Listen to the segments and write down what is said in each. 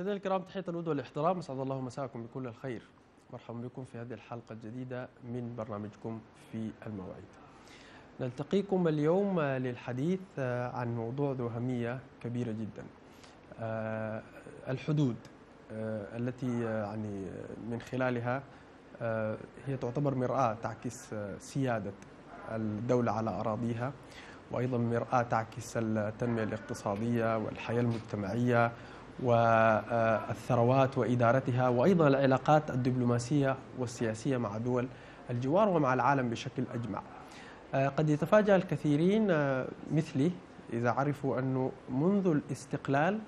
مشاهدينا الكرام تحية الود والاحترام. أسعد الله مساءكم بكل الخير. مرحبا بكم في هذه الحلقة الجديدة من برنامجكم في الموعد. نلتقيكم اليوم للحديث عن موضوع ذو أهمية كبيرة جدا. الحدود التي يعني من خلالها هي تعتبر مرآة تعكس سيادة الدولة على أراضيها وأيضا مرآة تعكس التنمية الاقتصادية والحياة المجتمعية والثروات وإدارتها وأيضا العلاقات الدبلوماسية والسياسية مع دول الجوار ومع العالم بشكل أجمع. قد يتفاجأ الكثيرين مثلي إذا عرفوا أنه منذ الاستقلال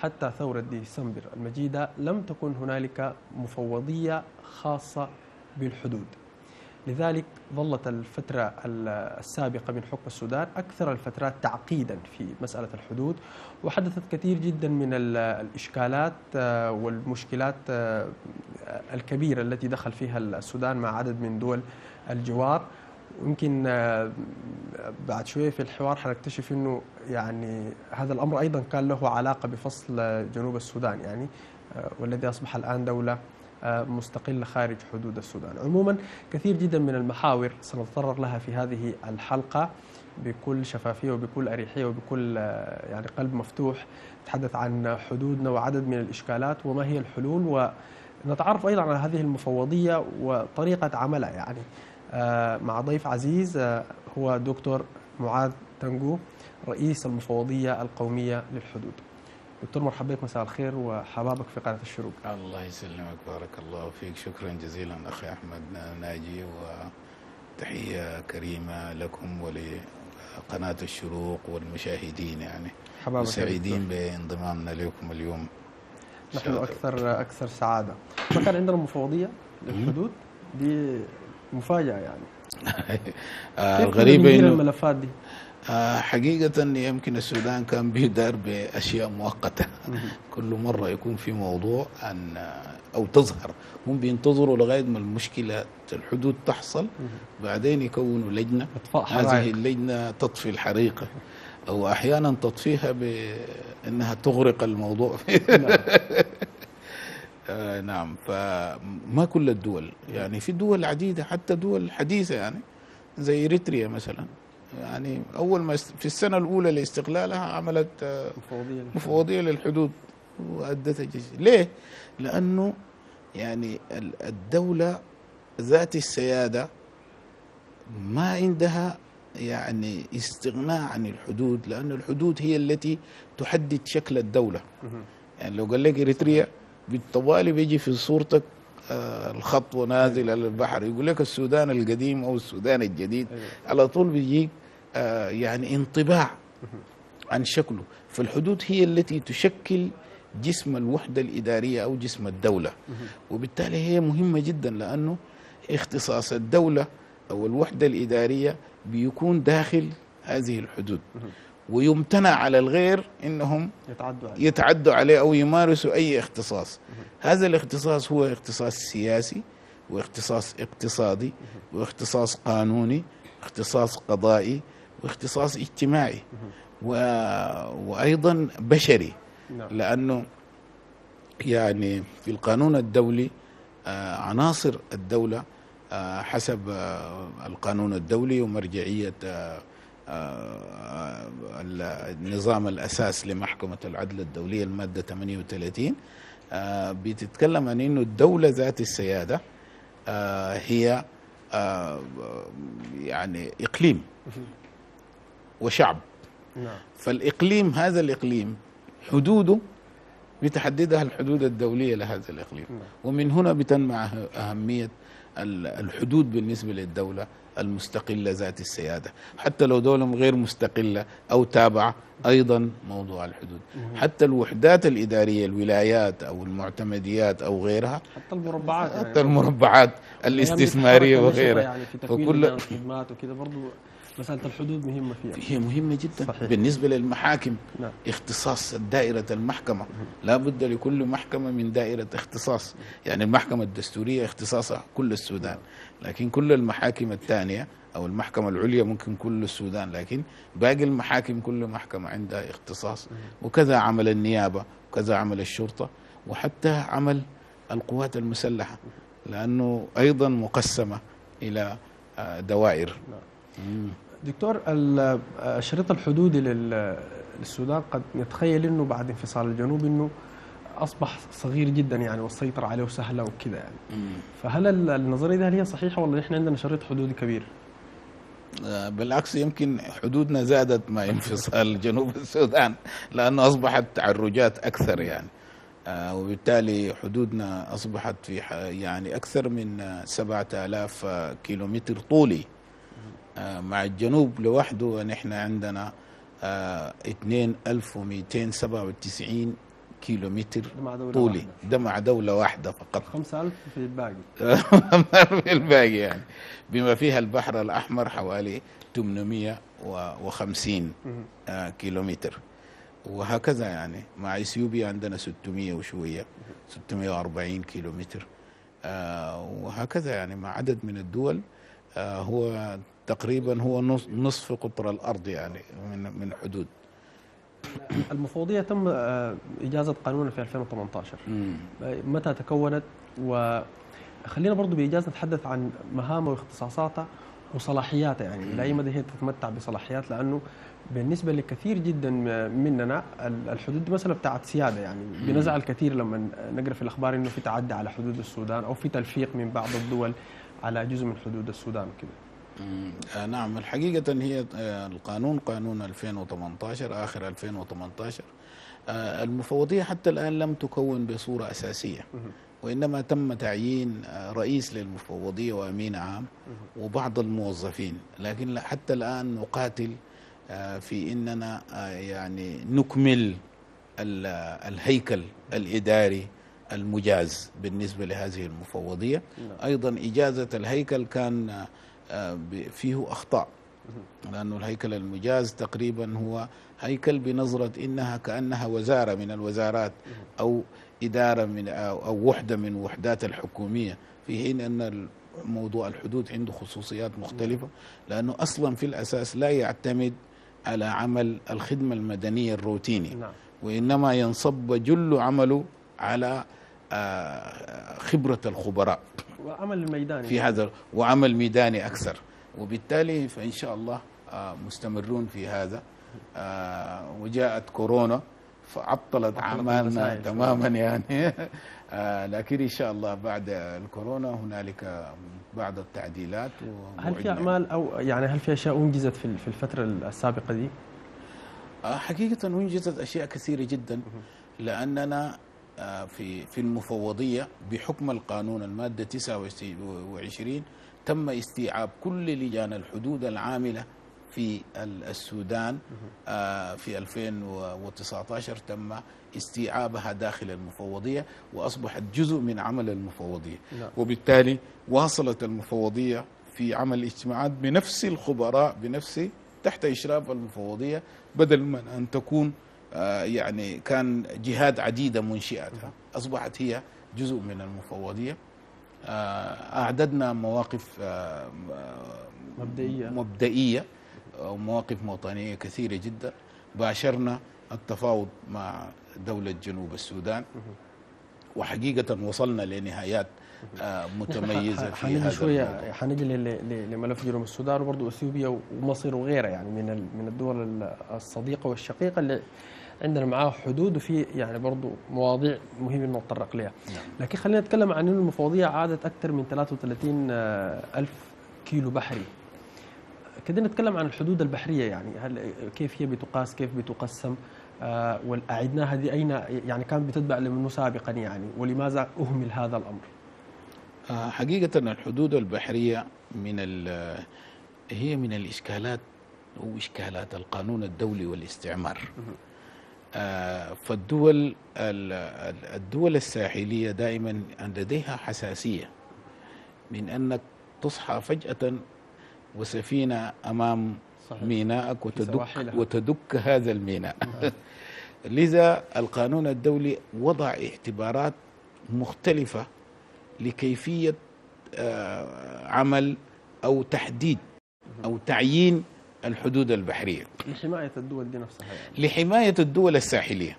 حتى ثورة ديسمبر المجيدة لم تكن هنالك مفوضية خاصة بالحدود. لذلك ظلت الفترة السابقة من حكم السودان أكثر الفترات تعقيدا في مسألة الحدود وحدثت كثير جدا من الإشكالات والمشكلات الكبيرة التي دخل فيها السودان مع عدد من دول الجوار. ويمكن بعد شوية في الحوار حنكتشف أنه يعني هذا الأمر أيضا كان له علاقة بفصل جنوب السودان يعني والذي أصبح الآن دولة مستقلة خارج حدود السودان. عموما كثير جدا من المحاور سنتطرق لها في هذه الحلقة بكل شفافية وبكل أريحية وبكل يعني قلب مفتوح نتحدث عن حدودنا وعدد من الإشكالات وما هي الحلول ونتعرف أيضا على هذه المفوضية وطريقة عملها. يعني مع ضيف عزيز هو دكتور معاذ تنجو رئيس المفوضية القومية للحدود. دكتور مرحبا بك مساء الخير وحبابك في قناة الشروق. الله يسلمك بارك الله فيك. شكرا جزيلا أخي أحمد ناجي وتحية كريمة لكم ولقناة الشروق والمشاهدين يعني. حبابك سعيدين بانضمامنا لكم اليوم. نحن أكثر أكثر سعادة. ما كان عندنا مفوضية للحدود. دي مفاجأة يعني. الغريبة إنه الملفات دي؟ حقيقة يمكن السودان كان بيدار بأشياء مؤقتة. كل مرة يكون في موضوع أن أو تظهر. هم بينتظروا لغاية ما المشكلة الحدود تحصل. بعدين يكونوا لجنة. هذه اللجنة تطفي الحريقة أو أحيانا تطفيها بأنها تغرق الموضوع. آه نعم. فما كل الدول. يعني في دول عديدة حتى دول حديثة يعني زي إريتريا مثلا. يعني أول ما في السنة الأولى لاستقلالها عملت مفوضيه مفوضيه للحدود. وادتها جيش ليه؟ لأنه يعني الدولة ذات السيادة ما عندها يعني استغناء عن الحدود لأن الحدود هي التي تحدد شكل الدولة. يعني لو قال لك إريتريا بالطوالي بيجي في صورتك آه الخط ونازل على البحر. يقول لك السودان القديم أو السودان الجديد على طول بيجيك آه يعني انطباع عن شكله. فالحدود هي التي تشكل جسم الوحدة الإدارية أو جسم الدولة. وبالتالي هي مهمة جدا لأنه اختصاص الدولة أو الوحدة الإدارية بيكون داخل هذه الحدود. ويمتنع على الغير إنهم يتعدوا عليه. يتعدوا عليه أو يمارسوا أي اختصاص. هذا الاختصاص هو اختصاص سياسي واختصاص اقتصادي واختصاص قانوني اختصاص قضائي واختصاص اجتماعي و... وأيضا بشري. نعم. لأنه يعني في القانون الدولي آه عناصر الدولة آه حسب آه القانون الدولي ومرجعية النظام الأساس لمحكمة العدل الدولية المادة 38 بتتكلم عن إنه الدولة ذات السيادة هي يعني إقليم وشعب. نعم. فالإقليم هذا الإقليم حدوده بتحددها الحدود الدولية لهذا الإقليم. نعم. ومن هنا بتنمع أهمية الحدود بالنسبة للدولة. المستقلة ذات السيادة. حتى لو دوله غير مستقلة أو تابعه أيضا موضوع الحدود. حتى الوحدات الإدارية الولايات أو المعتمديات أو غيرها حتى المربعات حتى المربعات تتحرك وغيرها. يعني في تكوين الخدمات وكده برضه مسألة الحدود مهمة فيها. هي مهمة جدا. صحيح. بالنسبة للمحاكم نعم. اختصاص دائرة المحكمة. لا بد لكل محكمة من دائرة اختصاص. يعني المحكمة الدستورية اختصاصها كل السودان. لكن كل المحاكم الثانية أو المحكمة العليا ممكن كل السودان. لكن باقي المحاكم كل محكمة عندها اختصاص. وكذا عمل النيابة وكذا عمل الشرطة وحتى عمل القوات المسلحة. لأنه أيضا مقسمة إلى آه، دوائر. مم. دكتور ال- الشريط الحدودي لل- للسودان قد نتخيل إنه بعد انفصال الجنوب إنه أصبح صغير جدا يعني والسيطرة عليه سهله وكذا يعني مم. فهل ال- النظرية دي هل هي صحيحة ولا نحن عندنا شريط حدودي كبير؟ آه، بالعكس يمكن حدودنا زادت مع انفصال جنوب السودان لأنه أصبحت تعرجات أكثر يعني آه، وبالتالي حدودنا أصبحت في يعني أكثر من آه، 7000 آه، كيلومتر طولي مع الجنوب لوحده نحن عندنا آه، 2297 كيلومتر ده مع دولة طولي. ده مع دولة واحدة فقط. 5000 في الباقي. في الباقي يعني. بما فيها البحر الأحمر حوالي 850 مهم. آه، كيلومتر. وهكذا يعني. مع إثيوبيا عندنا 600 وشوية 640 كيلومتر. آه، وهكذا يعني مع عدد من الدول. آه، هو تقريبا هو نص- نصف قطر الأرض يعني من من حدود. المفوضية تم آه، إجازة قانونا في 2018 مم. متى تكونت؟ وخلينا برضو بإجازة نتحدث عن مهامها واختصاصاتها وصلاحياتها يعني. إلى أي مدى هي تتمتع بصلاحيات لأنه بالنسبة لكثير جدا مننا ال- الحدود مسألة بتاعت سيادة يعني. بنزعل كثير لما نقرأ في الأخبار إنه في تعدي على حدود السودان أو في تلفيق من بعض الدول. على جزء من حدود السودان كده. آه نعم. الحقيقة هي آه القانون قانون 2018 آخر 2018 آه المفوضية حتى الآن لم تكون بصورة أساسية. وإنما تم تعيين رئيس للمفوضية وأمين عام وبعض الموظفين. لكن حتى الآن نقاتل في إننا يعني نكمل ال- الهيكل الإداري المجاز بالنسبة لهذه المفوضية. نعم. أيضا إجازة الهيكل كان آه، فيه أخطاء. لأنه الهيكل المجاز تقريبا هو هيكل بنظرة إنها كأنها وزارة من الوزارات أو إدارة من أو وحدة من وحدات الحكومية. في حين أن موضوع الحدود عنده خصوصيات مختلفة. لأنه أصلا في الأساس لا يعتمد على عمل الخدمة المدنية الروتيني. نعم. وإنما ينصب جل عمله على خبرة الخبراء وعمل الميداني في هذا وعمل ميداني أكثر وبالتالي فإن شاء الله آه، مستمرون في هذا آه، وجاءت كورونا فعطلت أعمالنا المسائل. تماما يعني آه، لكن إن شاء الله بعد الكورونا هنالك بعض التعديلات هل في. أعمال أو يعني هل في أشياء أنجزت في الفترة السابقة دي؟ حقيقة أنجزت أشياء كثيرة جدا لأننا آه، في في المفوضية بحكم القانون المادة 29 تم استيعاب كل لجان الحدود العاملة في ال- السودان آه، في 2019 تم استيعابها داخل المفوضية وأصبحت جزء من عمل المفوضية نعم. وبالتالي واصلت المفوضية في عمل اجتماعات بنفس الخبراء بنفس تحت إشراف المفوضية بدل من أن تكون آه، يعني كان جهات عديدة منشئتها أصبحت هي جزء من المفوضية آه، أعددنا مواقف آه، مبدئية. مبدئية أو مواقف وطنية كثيرة جدا باشرنا التفاوض مع دولة جنوب السودان وحقيقة وصلنا لنهايات آه، متميزة في هذا شوية. حنجي لملف جنوب السودان وبرضه إثيوبيا ومصر وغيرها يعني من من الدول ال- الصديقة والشقيقة اللي عندنا معاه حدود وفي يعني برضه مواضيع مهم إنه نتطرق لها نعم. لكن خلينا نتكلم عن إنه المفوضية عادت أكثر من 33 آه، ألف كيلو بحري. كده نتكلم عن الحدود البحرية يعني هل كيف هي بتقاس كيف بتقسم آه، والأعدناها دي أين يعني كانت بتتبع لمنه سابقا يعني ولماذا أهمل هذا الأمر؟ آه، حقيقة الحدود البحرية من ال- هي من الإشكالات أو إشكالات القانون الدولي والاستعمار. فالدول ال- ال- الدول الساحلية دائما لديها حساسية من أنك تصحى فجأة وسفينة أمام صحيح. ميناءك وتدك. وتدك هذا الميناء لذا القانون الدولي وضع اعتبارات مختلفة لكيفية آه، عمل أو تحديد أو تعيين الحدود البحرية. لحماية الدول دي نفسها يعني. لحماية الدول الساحلية.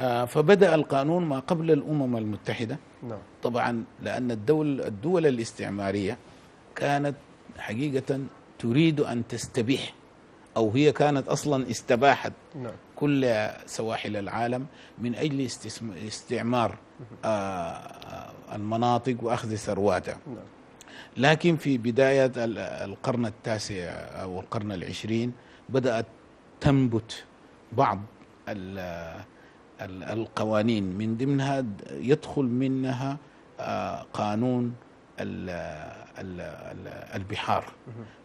آه، فبدأ القانون ما قبل الأمم المتحدة. نعم. طبعا لأن الدول الدول الاستعمارية كانت حقيقة تريد أن تستبيح أو هي كانت أصلا استباحت نعم. كل سواحل العالم من أجل استعمار آه، آه، المناطق وأخذ ثرواتها. نعم. لكن في بداية ال- القرن التاسع أو القرن العشرين بدأت تنبت بعض ال- ال- القوانين. من ضمنها يدخل منها آه، قانون ال- ال- ال- البحار.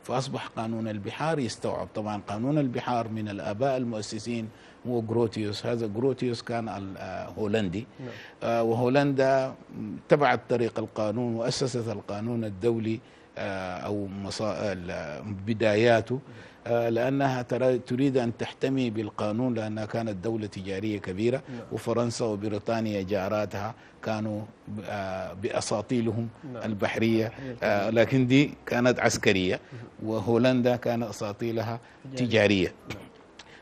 فأصبح قانون البحار يستوعب. طبعا قانون البحار من الآباء المؤسسين هو جروتيوس. هذا جروتيوس كان آه، هولندي. نعم. آه، وهولندا تبعت طريق القانون وأسست القانون الدولي آه، أو بداياته. لأنها تريد أن تحتمي بالقانون لأنها كانت دولة تجارية كبيرة. نعم. وفرنسا وبريطانيا جاراتها كانوا بأساطيلهم نعم. البحرية. لكن دي كانت عسكرية. وهولندا كان أساطيلها تجارية.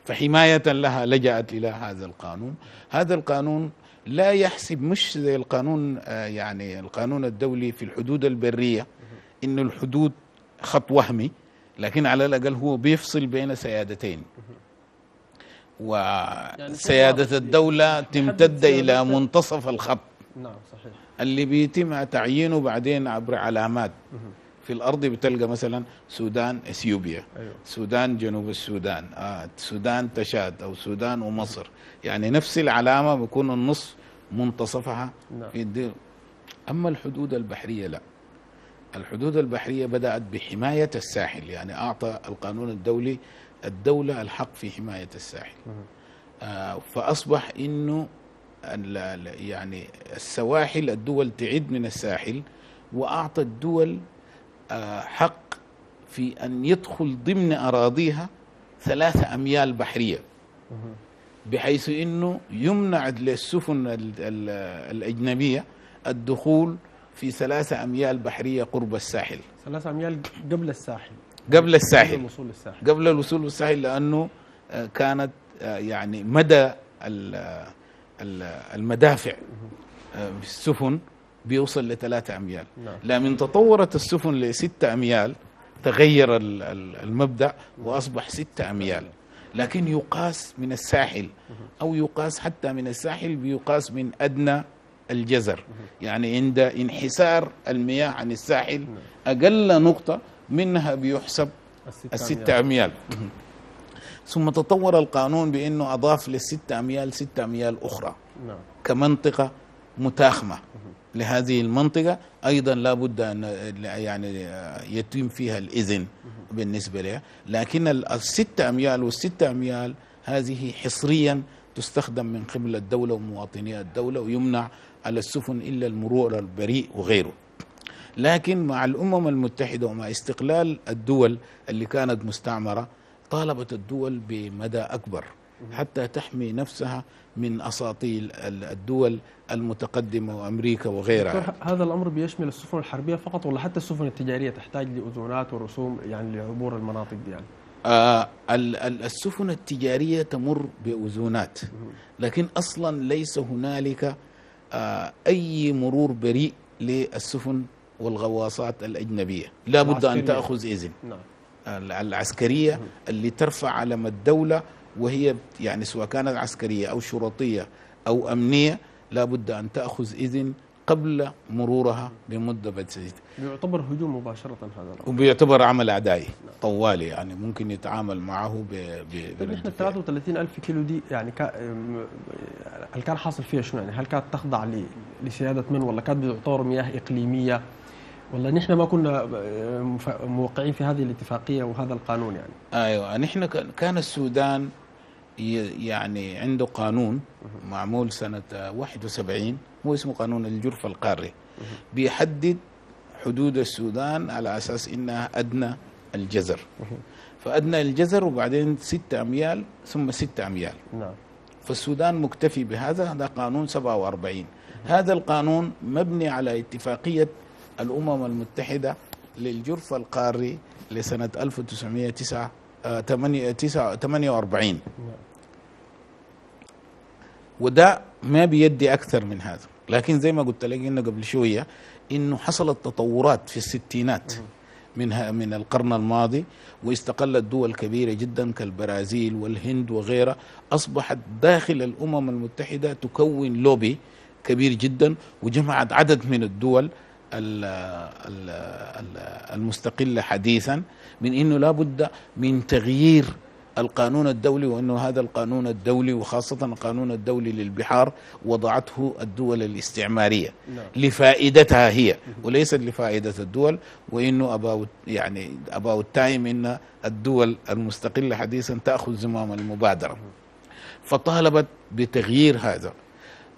فحماية لها لجأت إلى هذا القانون. هذا القانون لا يحسب مش زي القانون آه، يعني القانون الدولي في الحدود البرية إن الحدود خط وهمي لكن على الأقل هو بيفصل بين سيادتين. وسيادة واضح. الدولة تمتد إلى. منتصف الخط. نعم صحيح. اللي بيتم تعيينه بعدين عبر علامات. في الأرض بتلقى مثلا سودان إثيوبيا. أيوه. سودان جنوب السودان. آه سودان تشاد أو سودان ومصر. يعني نفس العلامة بيكون النص منتصفها نعم. في الدول أما الحدود البحرية لا. الحدود البحرية بدأت بحماية الساحل. يعني أعطى القانون الدولي الدولة الحق في حماية الساحل. آه فأصبح إنه يعني السواحل الدول تعد من الساحل واعطى الدول حق في أن يدخل ضمن أراضيها ثلاثة أميال بحرية. مهم. بحيث إنه يمنع للسفن ال- ال- الأجنبية الدخول في ثلاثة أميال بحرية قرب الساحل. ثلاثة أميال قبل الساحل. قبل قبل الساحل الوصول للساحل. قبل الوصول للساحل لأنه آه، كانت آه، يعني مدى ال- المدافع آه، في السفن. بيوصل لثلاثة أميال. نعم. لمن تطورت السفن لستة أميال تغير ال- ال- المبدأ وأصبح ستة أميال. لكن يقاس من الساحل أو يقاس حتى من الساحل بيقاس من أدنى الجزر. يعني عند انحسار المياه عن الساحل أقل نقطة منها بيحسب الستة الستة أميال. ثم تطور القانون بأنه أضاف للستة أميال ستة أميال أخرى نعم. كمنطقة متاخمة. لهذه المنطقة أيضا لا بد أن يعني يتم فيها الإذن بالنسبة لها. لكن ال- الستة أميال والستة أميال هذه حصريا تستخدم من قبل الدولة ومواطني الدولة ويمنع على السفن إلا المرور البريء وغيره. لكن مع الأمم المتحدة ومع استقلال الدول اللي كانت مستعمرة طالبت الدول بمدى أكبر. حتى تحمي نفسها من أساطيل ال- الدول المتقدمة وأمريكا وغيرها. هذا الأمر بيشمل السفن الحربية فقط ولا حتى السفن التجارية تحتاج لأذونات ورسوم يعني لعبور المناطق دي يعني؟ آه ال- ال- السفن التجارية تمر بأذونات. لكن أصلا ليس هنالك آه أي مرور بريء للسفن والغواصات الأجنبية. لا بد أن العسكرية. تأخذ إذن. نعم. ال- العسكرية اللي ترفع علم الدولة وهي يعني سواء كانت عسكرية أو شرطية أو أمنية لا بد أن تأخذ إذن قبل مرورها بمدة بسيطه بيعتبر هجوم مباشرة هذا الأمر. وبيعتبر عمل أعدائي طوالي يعني ممكن يتعامل معه ب ب- طيب نحن ال فعل. 33 ألف كيلو دي يعني كا هل كان حاصل فيها شنو؟ يعني هل كانت تخضع لسيادة من ولا كانت بتعتبر مياه إقليمية؟ ولا نحن ما كنا موقعين في هذه الاتفاقية وهذا القانون يعني؟ أيوه نحن كان- السودان يعني عنده قانون معمول سنة 71 هو اسمه قانون الجرف القاري بيحدد حدود السودان على أساس إنها أدنى الجزر. فأدنى الجزر وبعدين ستة أميال ثم ستة أميال. نعم. فالسودان مكتفي بهذا هذا قانون 47 هذا القانون مبني على اتفاقية الأمم المتحدة للجرف القاري لسنة 1949 48 وده ما بيدي أكثر من هذا. لكن زي ما قلت لك إنه قبل شوية إنه حصلت تطورات في الستينات من من القرن الماضي واستقلت دول كبيرة جدا كالبرازيل والهند وغيرها. أصبحت داخل الأمم المتحدة تكون لوبي كبير جدا وجمعت عدد من الدول المستقلة حديثا. من أنه لا بد من تغيير القانون الدولي وأنه هذا القانون الدولي وخاصة القانون الدولي للبحار وضعته الدول الاستعمارية نعم. لفائدتها هي وليست لفائدة الدول وإنه about يعني about ال time إن الدول المستقلة حديثا تأخذ زمام المبادرة فطالبت بتغيير هذا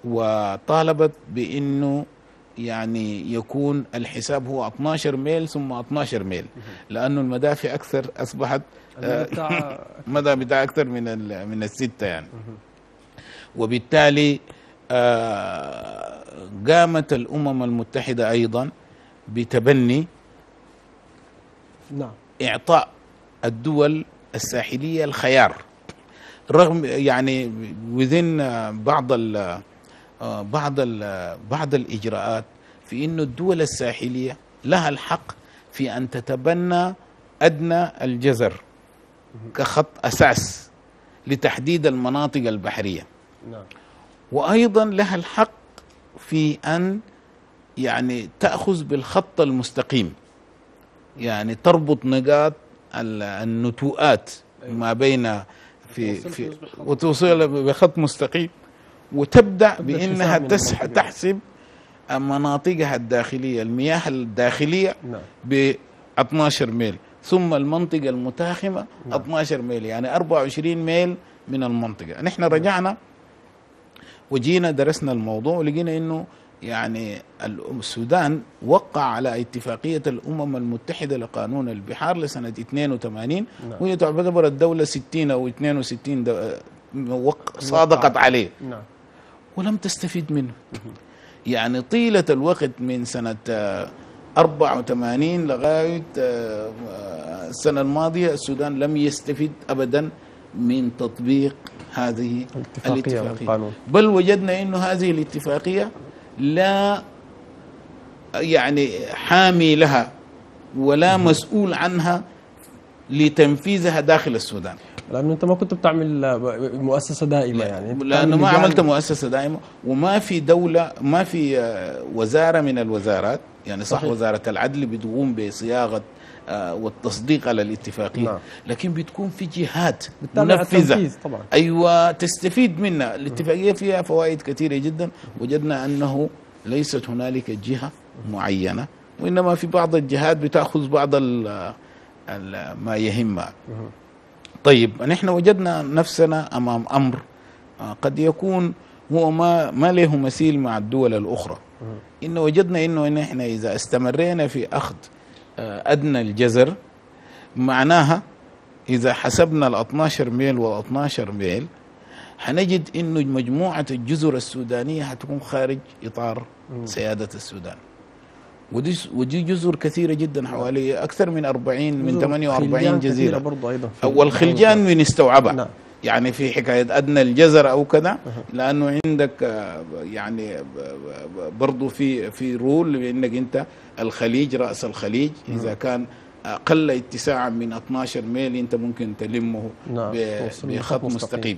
وطالبت بأنه يعني يكون الحساب هو 12 ميل ثم 12 ميل لأنه المدافع أصبحت المدى بتاع مدى بتاع أكثر من من الستة يعني. وبالتالي آه، قامت الأمم المتحدة أيضا بتبني نعم. إعطاء الدول الساحلية الخيار رغم يعني وذن بعض ال بعض ال بعض الإجراءات في أن الدول الساحلية لها الحق في أن تتبنى أدنى الجزر كخط أساس لتحديد المناطق البحرية نعم وأيضا لها الحق في أن يعني تأخذ بالخط المستقيم يعني تربط نقاط ال- النتوءات أيوة. ما بين في في. وتوصل بخط مستقيم وتبدأ تبدأ بإنها الحساب من تسح المنطقة. تحسب مناطقها الداخلية المياه الداخلية نعم ب 12 ميل ثم المنطقة المتاخمة نعم. 12 ميل يعني 24 ميل من المنطقة نحن رجعنا وجينا درسنا الموضوع ولقينا إنه يعني ال- السودان وقع على اتفاقية الأمم المتحدة لقانون البحار لسنة 82 نعم. وهي تعتبر الدولة 60 أو 62 دو- وق- صادقت عليه نعم ولم تستفيد منه. يعني طيلة الوقت من سنة آه، 84 لغاية آه، آه، السنة الماضية السودان لم يستفيد أبدا من تطبيق هذه الاتفاقية الاتفاقية. بل وجدنا أنه هذه الاتفاقية لا يعني حامي لها ولا مسؤول عنها لتنفيذها داخل السودان. لأنه أنت ما كنت بتعمل آه، مؤسسة دائمة يعني. لأنه ما عملت مؤسسة دائمة. وما في دولة ما في آه، وزارة من الوزارات. يعني صح صحيح. وزارة العدل بتقوم بصياغة آه، والتصديق على الاتفاقية. نعم. لكن بتكون في جهات منفذة. طبعا. أيوه تستفيد منها. الاتفاقية فيها فوائد كثيرة جدا. وجدنا أنه ليست هنالك جهة معينة وإنما في بعض الجهات بتأخذ بعض ال ما يهمها. طيب نحن وجدنا نفسنا أمام أمر آه، قد يكون هو ما ما له مثيل مع الدول الأخرى. إنه وجدنا إنه إن إحنا إذا استمرينا في أخذ آه، أدنى الجزر معناها إذا حسبنا ال 12 ميل وال 12 ميل حنجد إنه مجموعة الجزر السودانية حتكون خارج إطار. سيادة السودان ودي ودي جزر كثيرة جدا حوالي أكثر من 40 من جزر 48 خليجان كثيرة جزيرة. برضو أيضا والخلجان بنستوعبها نعم. يعني في حكاية أدنى الجزر أو كذا لأنه عندك آه، يعني ب- ب- برضو في في rule بأنك أنت الخليج رأس الخليج. إذا كان أقل اتساعا من 12 ميل أنت ممكن تلمه نعم. بخط مستقيم.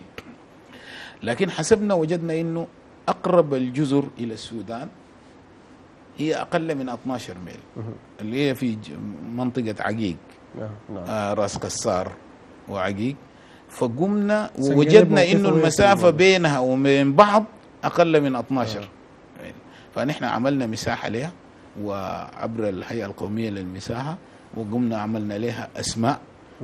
لكن حسبنا وجدنا إنه أقرب الجزر إلى السودان. هي أقل من 12 ميل. اللي هي في منطقة عقيق. نعم نعم. آه راس قصار وعقيق. فقمنا ووجدنا إنه المسافة. بينها وبين بعض أقل من 12 آه. فنحن عملنا مساحة لها وعبر الهيئة القومية للمساحة وقمنا عملنا لها أسماء.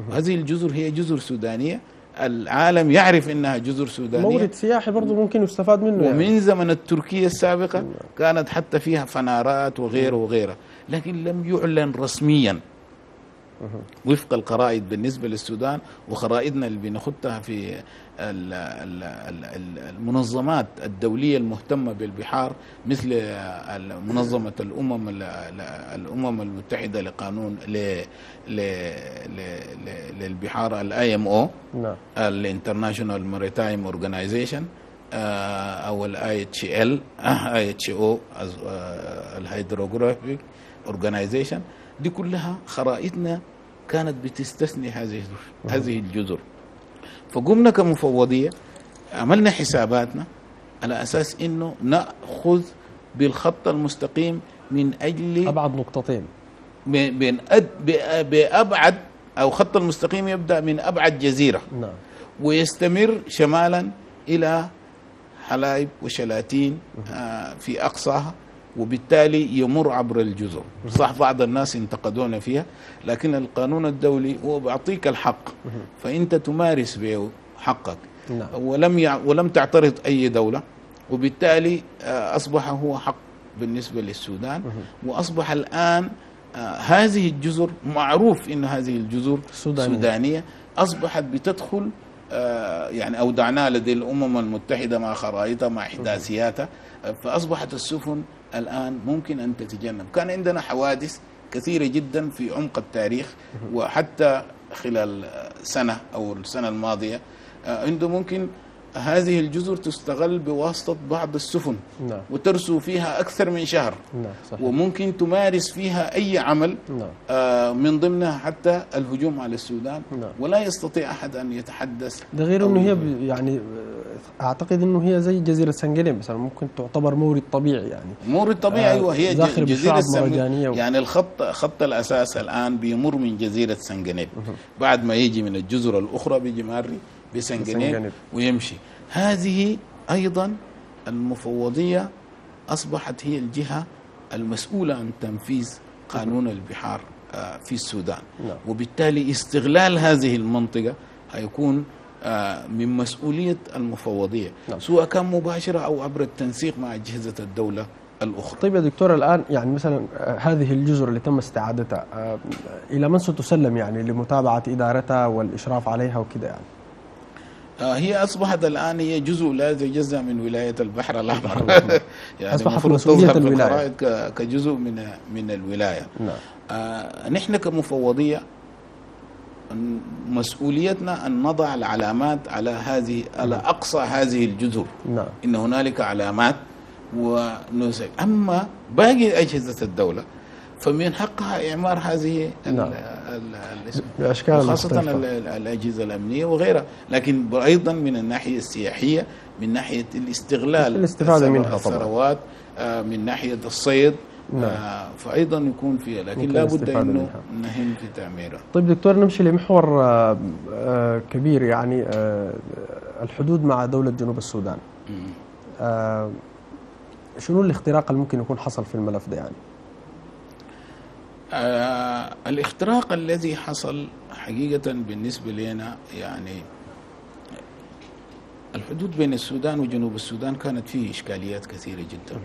وهذه الجزر هي جزر سودانية العالم يعرف إنها جزر سودانية. مورد سياحي برضو ممكن يستفاد منه يعني. ومن زمن التركية السابقة كانت حتى فيها فنارات وغيره وغيره لكن لم يعلن رسميا. وفق الخرائط بالنسبة للسودان وخرائطنا اللي بنخطها في ال- ال- ال- المنظمات الدولية المهتمة بالبحار مثل منظمة الأمم ال- ال- الأمم المتحدة لقانون للبحار ال IMO نعم. ال International Maritime Organization أو ال IH ال IHO ال hydrographic organization دي كلها خرائطنا كانت بتستثني هذه هذه الجزر فقمنا كمفوضية عملنا حساباتنا على أساس إنه نأخذ بالخط المستقيم من أجل أبعد نقطتين. بين بأبعد أو خط المستقيم يبدأ من أبعد جزيرة. نعم. ويستمر شمالا إلى حلايب وشلاتين آه، في أقصاها. وبالتالي يمر عبر الجزر. صح بعض الناس انتقدونا فيها لكن القانون الدولي هو بيعطيك الحق. فأنت تمارس به حقك. نعم. ولم يع... ولم تعترض أي دولة وبالتالي آه، أصبح هو حق بالنسبة للسودان. وأصبح الآن آه، هذه الجزر معروف إن هذه الجزر سودانية. سودانية. أصبحت بتدخل آه، يعني اودعناها لدى الأمم المتحدة مع خرائطها مع إحداثياتها. آه، فأصبحت السفن الآن ممكن أن تتجنب. كان عندنا حوادث كثيرة جدا في عمق التاريخ وحتى خلال سنة أو السنة الماضية آه، عنده ممكن هذه الجزر تستغل بواسطة بعض السفن نعم. وترسو فيها أكثر من شهر. نعم صحيح. وممكن تمارس فيها أي عمل نعم. آه، من ضمنها حتى الهجوم على السودان. نعم. ولا يستطيع أحد أن يتحدث ده غير أو إنه هي يعني أعتقد إنه هي زي جزيرة سنجنيب مثلا ممكن تعتبر مورد طبيعي يعني. مورد طبيعي آه، أيوه هي جزيرة مرجانية و- يعني الخط خط الأساس الآن بيمر من جزيرة سنجنيب بعد ما يجي من الجزر الأخرى بيجي ماري بسنجنيب. ويمشي. هذه أيضا المفوضية أصبحت هي الجهة المسؤولة عن تنفيذ قانون البحار آه، في السودان. نعم. وبالتالي استغلال هذه المنطقة هيكون من مسؤولية المفوضية نعم. سواء كان مباشرة أو عبر التنسيق مع أجهزة الدولة الأخرى. طيب يا دكتور الآن يعني مثلا آه، هذه الجزر اللي تم استعادتها آه، إلى من ستسلم يعني لمتابعة إدارتها والإشراف عليها وكذا يعني؟ آه، هي أصبحت الآن هي جزء لا يتجزأ من ولاية البحر الأحمر. يعني مسؤولية تظهر في الولاية. الخرائط ك- كجزء من من الولاية. نعم. آه، نحن كمفوضية مسؤوليتنا أن نضع العلامات على هذه على أقصى هذه الجزر نعم إن هنالك علامات ونسك أما باقي أجهزة الدولة فمن حقها إعمار هذه نعم. ال- الاسم بأشكال وخاصة مختلفة. ال- ال- الأجهزة الأمنية وغيرها لكن أيضا من الناحية السياحية من ناحية الاستغلال الاستفادة منها طبعا. الثروات آه، من ناحية الصيد نعم. آه، فأيضا يكون فيها لكن لابد منها. نهم في تعميرها طيب دكتور نمشي لمحور آه، آه، كبير يعني الحدود مع دولة جنوب السودان. شنو الاختراق اللي ممكن يكون حصل في الملف ده يعني؟ آه الاختراق الذي حصل حقيقة بالنسبة لنا يعني الحدود بين السودان وجنوب السودان كانت فيه إشكاليات كثيرة جدا.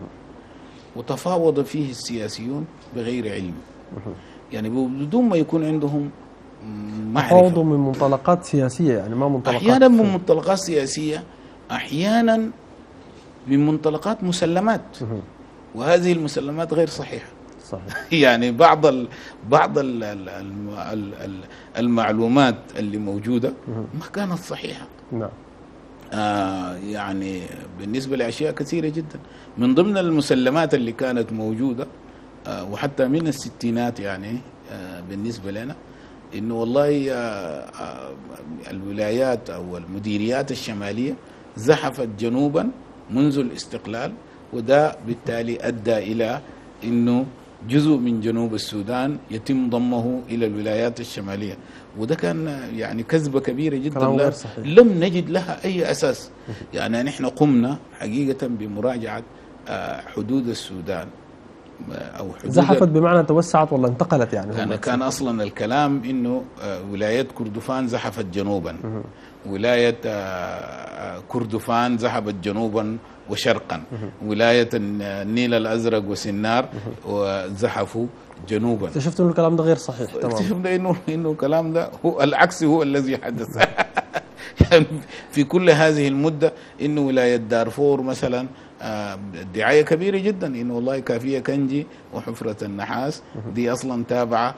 وتفاوض فيه السياسيون بغير علم. يعني بدون ما يكون عندهم معرفة تفاوضوا من منطلقات سياسية يعني ما منطلقات أحيانا من منطلقات سياسية أحيانا من منطلقات مسلمات. وهذه المسلمات غير صحيحة. صحيح. يعني بعض ال بعض ال ال ال ال المعلومات اللي موجودة ما كانت صحيحة. نعم. يعني بالنسبة لأشياء كثيرة جدا. من ضمن المسلمات اللي كانت موجودة آه وحتى من الستينات يعني آه بالنسبة لنا إنه والله آه آه الولايات أو المديريات الشمالية زحفت جنوبا منذ الاستقلال وده بالتالي أدى إلى إنه جزء من جنوب السودان يتم ضمه إلى الولايات الشمالية. وده كان يعني كذبة كبيرة جدا لا. لم نجد لها أي أساس. يعني نحن قمنا حقيقة بمراجعة آه، حدود السودان أو حدود زحفت بمعنى توسعت ولا انتقلت يعني؟ كان كان أصلا الكلام إنه آه، ولاية كردفان زحفت جنوبا. ولاية آه، آه، كردفان ذهبت جنوبا وشرقا. ولاية النيل الأزرق وسنار وزحفوا. جنوبا. اكتشفت انه الكلام ده غير صحيح تمام. اكتشفنا انه إنه الكلام ده هو العكس هو الذي حدث. يعني في كل هذه المدة إنه ولاية دارفور مثلا آه، دعاية كبيرة جدا إنه والله كافية كنجي وحفرة النحاس. دي أصلا تابعة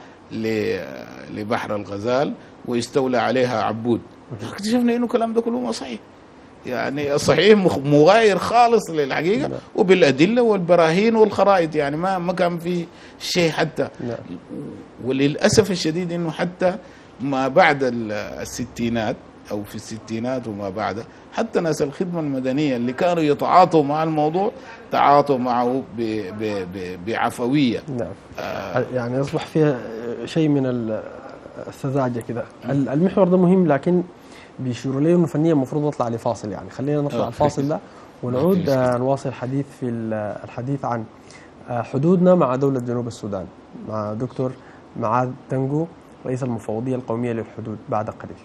لبحر الغزال ويستولى عليها عبود. اكتشفنا إنه الكلام ده كله ما صحيح. يعني الصحيح مخ- مغاير خالص للحقيقة وبالأدلة والبراهين والخرائط. يعني ما ما كان في شيء حتى. نعم. وللأسف الشديد إنه حتى ما بعد ال- الستينات أو في الستينات وما بعدها حتى ناس الخدمة المدنية اللي كانوا يتعاطوا مع الموضوع تعاطوا معه ب ب ب بعفوية. نعم. يعني اصبح فيها شيء من ال- السذاجة كده ال- المحور ده مهم لكن بيشيروا لي انه فنيا المفروض نطلع لفاصل يعني. خلينا نطلع آه. الفاصل ده ونعود آه، نواصل الحديث في ال- الحديث عن آه، حدودنا مع دولة جنوب السودان مع دكتور معاذ تنجو رئيس المفوضية القومية للحدود بعد قليل.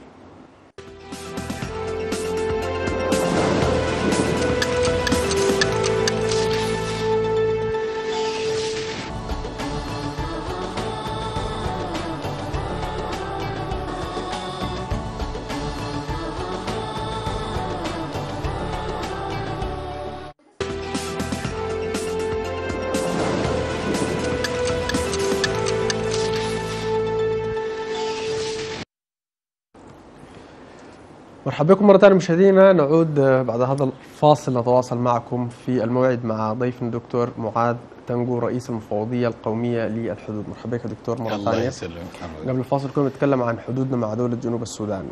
مرحبا بكم مرة ثانية مشاهدينا نعود بعد هذا الفاصل نتواصل معكم في الموعد مع ضيفنا الدكتور معاذ تنجو رئيس المفوضية القومية للحدود مرحبا بك يا دكتور مرة الله ثانية يسلمك حبيبي. قبل الفاصل كنا بنتكلم عن حدودنا مع دولة جنوب السودان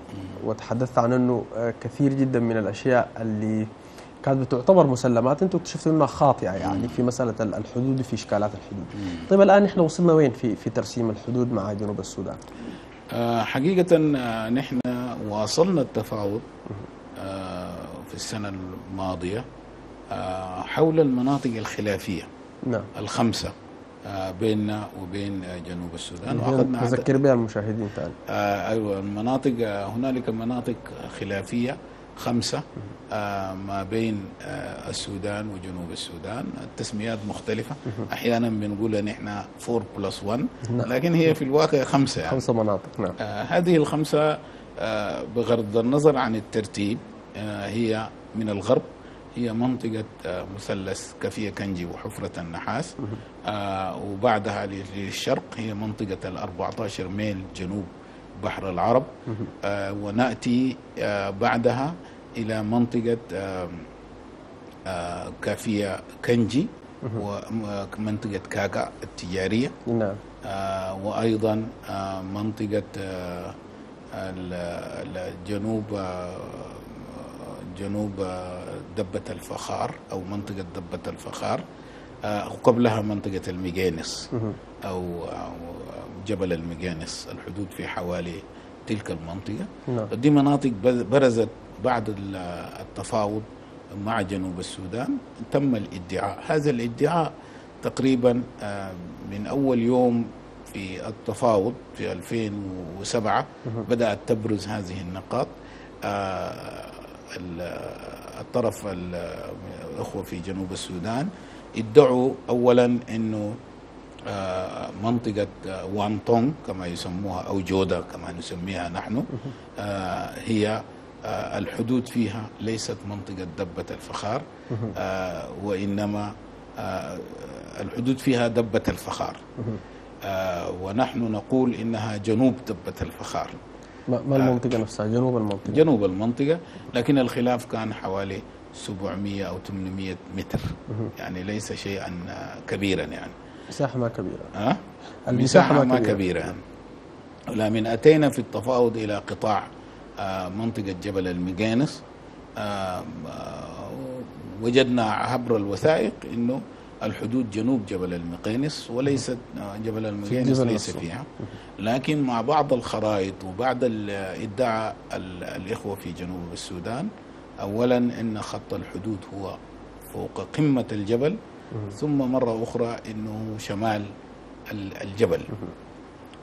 وتحدثت عن إنه آه، كثير جدا من الأشياء اللي كانت بتعتبر مسلمات أنتم اكتشفتوا إنها خاطئة يعني في مسألة ال- الحدود وفي إشكالات الحدود. طيب الآن إحنا وصلنا وين في في ترسيم الحدود مع جنوب السودان؟ آه، حقيقة آه، نحن واصلنا التفاوض آه، في السنة الماضية حول المناطق الخلافية نعم الخمسة بيننا وبين جنوب السودان وأخذنا عدد- نذكر بها المشاهدين. آه، أيوة المناطق هنالك مناطق خلافية خمسة آه، ما بين آه، السودان وجنوب السودان التسميات مختلفة أحيانا بنقول إن إحنا 4 بلس 1 نعم. لكن هي في الواقع خمسة يعني. خمسة مناطق نعم. آه، هذه الخمسة بغض النظر عن الترتيب هي من الغرب هي منطقة مثلث كفية كنجي وحفرة النحاس وبعدها للشرق هي منطقة ال 14 ميل جنوب بحر العرب آه، ونأتي آه، بعدها إلى منطقة آه، كافية كنجي ومنطقة كاكا التجارية. نعم. آه، وأيضا آه، منطقة آه، ال- ال- جنوب جنوب دبة الفخار أو منطقة دبة الفخار. وقبلها منطقة المقينص أو أو جبل المقينص الحدود في حوالي تلك المنطقة. نعم. دي مناطق برزت بعد ال- التفاوض مع جنوب السودان. تم الادعاء. هذا الادعاء تقريبا آه، من أول يوم في التفاوض في 2007 بدأت تبرز هذه النقاط. آه، ال- الطرف ال- الأخوة في جنوب السودان ادعوا أولا أنه منطقة آه، وانتونغ كما يسموها أو جودا كما نسميها نحن. آه، هي آه، الحدود فيها ليست منطقة دبة الفخار. آه، وإنما آه، الحدود فيها دبة الفخار. آه، ونحن نقول إنها جنوب دبة الفخار. ما المنطقة نفسها؟ جنوب المنطقة. جنوب المنطقة لكن الخلاف كان حوالي 700 أو 800 متر. يعني ليس شيئا آه، كبيرا يعني. مساحة ما كبيرة ها؟ المساحة مساحة ما كبيرة. كبيرة يعني. لكن أتينا في التفاوض إلى قطاع آه، منطقة جبل المجانس آه، آه، وجدنا عبر الوثائق أنه الحدود جنوب جبل المقينس وليست جبل المقينس ليس. فيها لكن مع بعض الخرائط وبعد ادعى ال- الإخوة في جنوب السودان أولا أن خط الحدود هو فوق قمة الجبل ثم مرة أخرى أنه شمال ال- الجبل.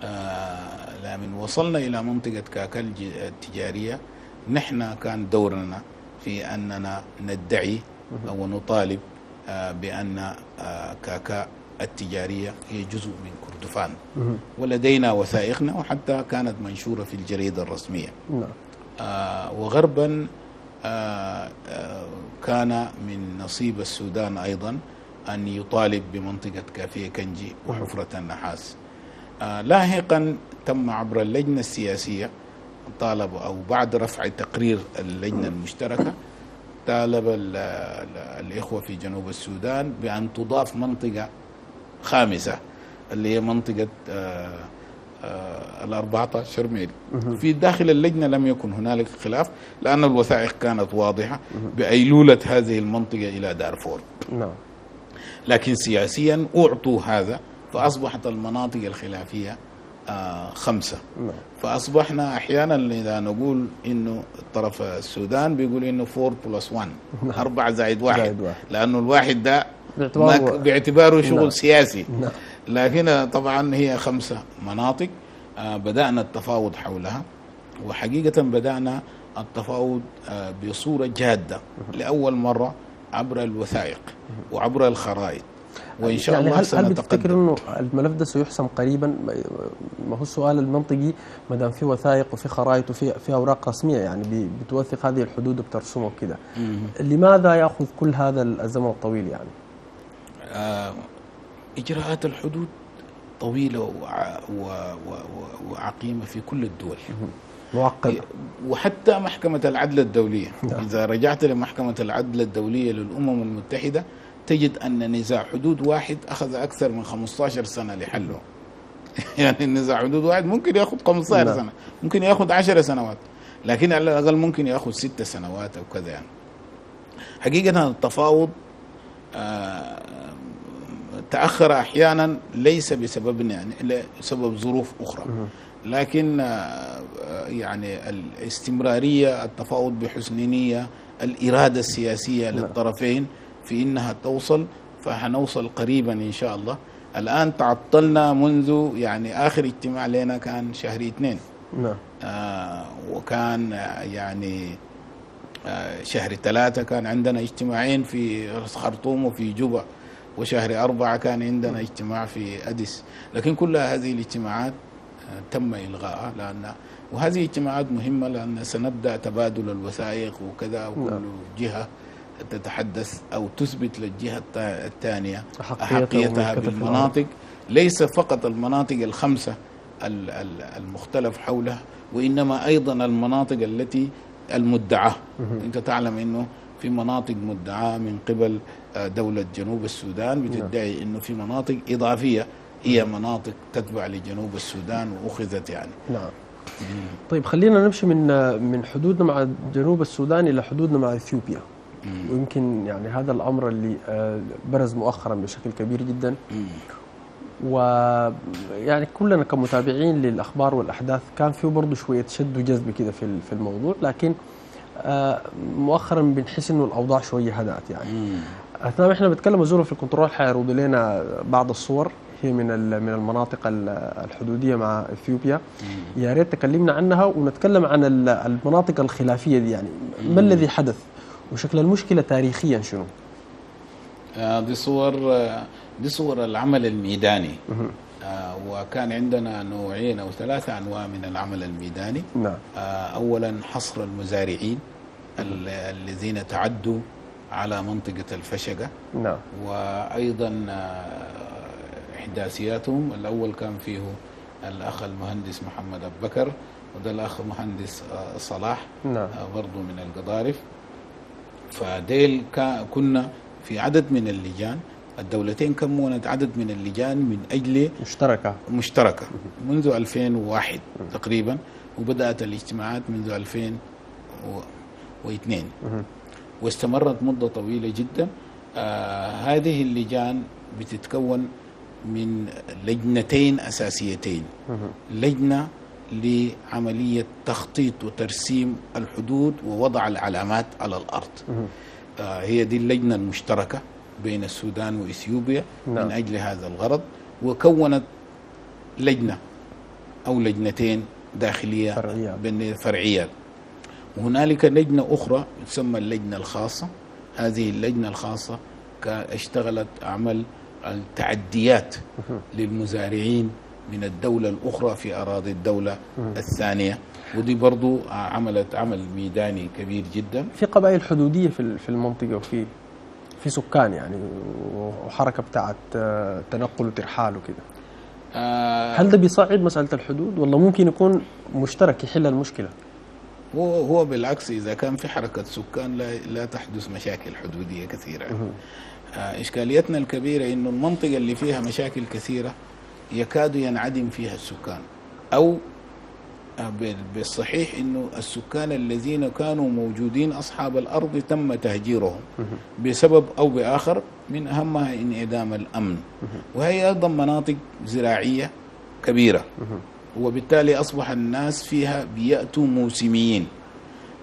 آه لمن وصلنا إلى منطقة كاكا الج- التجارية نحن كان دورنا في أننا ندعي أو نطالب آه بأن آه كاكا التجارية هي جزء من كردفان. ولدينا وثائقنا وحتى كانت منشورة في الجريدة الرسمية. نعم. آه، وغربا آه، آه، كان من نصيب السودان أيضا. أن يطالب بمنطقة كافية كنجي وحفرة النحاس. آه، لاحقا تم عبر اللجنة السياسية طالب أو بعد رفع تقرير اللجنة المشتركة طالب ال- ال- الإخوة في جنوب السودان بأن تضاف منطقة خامسة اللي هي منطقة آه، آه، ال 14 ميل في داخل اللجنة لم يكن هنالك خلاف لأن الوثائق كانت واضحة بأيلولة هذه المنطقة إلى دارفور. نعم. لكن سياسيا أعطوا هذا فأصبحت المناطق الخلافية آه، خمسة. نعم. فأصبحنا أحيانا إذا نقول إنه طرف السودان بيقول إنه 4 بلس 1 أربعة زائد واحد. زائد واحد. لأنه الواحد ده باعتباره- شغل نعم. سياسي. نعم. لكن طبعا هي خمسة مناطق آه، بدأنا التفاوض حولها وحقيقة بدأنا التفاوض آه، بصورة جادة. لأول مرة عبر الوثائق وعبر الخرائط. وإن شاء يعني الله هل هل بتفتكر سنتقدم إنه الملف ده سيحسم قريبا؟ ما هو السؤال المنطقي ما دام في وثائق وفي خرائط وفي في أوراق رسمية يعني بتوثق هذه الحدود وبترسمها وكده مم. لماذا يأخذ كل هذا الزمن الطويل يعني؟ آه، إجراءات الحدود طويلة وع- و- و- و- وعقيمة في كل الدول. معقد وحتى محكمة العدل الدولية. نعم. إذا رجعت لمحكمة العدل الدولية للأمم المتحدة تجد أن نزاع حدود واحد أخذ أكثر من 15 سنة لحله. يعني النزاع حدود واحد ممكن يأخذ 15 نعم. سنة ممكن يأخذ 10 سنوات لكن على الأقل ممكن يأخذ ست سنوات أو كذا يعني. حقيقة التفاوض آه، تأخر أحيانا ليس بسبب يعني لسبب ظروف أخرى. لكن آه، يعني الاستمرارية التفاوض بحسن نية الإرادة السياسية للطرفين في إنها توصل فحنوصل قريبا إن شاء الله. الآن تعطلنا منذ يعني آخر اجتماع لنا كان شهر اثنين. نعم. آه وكان آه، يعني آه شهر ثلاثة كان عندنا اجتماعين في خرطوم وفي جوبا وشهر أربعة كان عندنا اجتماع في أديس. لكن كل هذه الاجتماعات تم إلغائها لأن وهذه اجتماعات مهمة لأن سنبدأ تبادل الوثائق وكذا وكل نعم. جهة تتحدث أو تثبت للجهة الثانية أحقيتها. بالمناطق. ليس فقط المناطق الخمسة ال- ال- المختلف حولها وإنما أيضا المناطق التي المدعاة. أنت تعلم أنه في مناطق مدعاة من قبل آه، دولة جنوب السودان بتدعي أنه في مناطق إضافية. هي مناطق تتبع لجنوب السودان وأخذت يعني. نعم. طيب خلينا نمشي من من حدودنا مع جنوب السودان إلى حدودنا مع إثيوبيا. ويمكن يعني هذا الأمر اللي آه، برز مؤخرا بشكل كبير جدا. ويعني كلنا كمتابعين للأخبار والأحداث كان فيه برضه شوية شد وجذب كده في في الموضوع. لكن آه، مؤخرا بنحس إنه الأوضاع شوية هدأت يعني. أثناء ما إحنا بنتكلم الزملاء في الكنترول حيعرضوا لنا بعض الصور. هي من من المناطق ال- الحدودية مع إثيوبيا. يا ريت تكلمنا عنها ونتكلم عن ال- المناطق الخلافية دي يعني. ما الذي حدث؟ وشكل المشكلة تاريخيا شنو؟ آه، دي صور آه، دي صور العمل الميداني. آه، وكان عندنا نوعين أو ثلاثة أنواع من العمل الميداني. نعم. أولا حصر المزارعين ال- الذين تعدوا على منطقة الفشقة. نعم. وأيضا آه، إحداثياتهم. الأول كان فيه الأخ المهندس محمد أبو بكر وده الأخ مهندس آه، صلاح نعم. آه، برضو من القضارف. فديل كنا في عدد من اللجان. الدولتين كونت عدد من اللجان من أجل مشتركة. مشتركة. منذ 2001 تقريبا وبدأت الاجتماعات منذ 2002 مهم. واستمرت مدة طويلة جدا. آه هذه اللجان بتتكون من لجنتين أساسيتين. لجنة لعملية تخطيط وترسيم الحدود ووضع العلامات على الأرض. آه، هي دي اللجنة المشتركة بين السودان وإثيوبيا نعم. من أجل هذا الغرض وكونت لجنة أو لجنتين داخلية فرعيات. فرعيات وهنالك لجنة أخرى تسمى اللجنة الخاصة هذه اللجنة الخاصة اشتغلت عمل التعديات للمزارعين من الدولة الأخرى في أراضي الدولة الثانية. ودي برضو عملت عمل ميداني كبير جدا. في قبائل حدودية في ال- في المنطقة وفي في سكان يعني وحركة بتاعت آه، تنقل وترحال وكده. آه هل ده بيصعب مسألة الحدود ولا ممكن يكون مشترك يحل المشكلة؟ هو هو بالعكس إذا كان في حركة سكان لا لا تحدث مشاكل حدودية كثيرة. آه إشكاليتنا الكبيرة إنه المنطقة اللي فيها مشاكل كثيرة يكاد ينعدم فيها السكان. أو آه، بال- بالصحيح إنه السكان الذين كانوا موجودين أصحاب الأرض تم تهجيرهم بسبب أو بآخر من أهمها انعدام الأمن. وهي أيضا مناطق زراعية كبيرة. وبالتالي أصبح الناس فيها بيأتوا موسميين.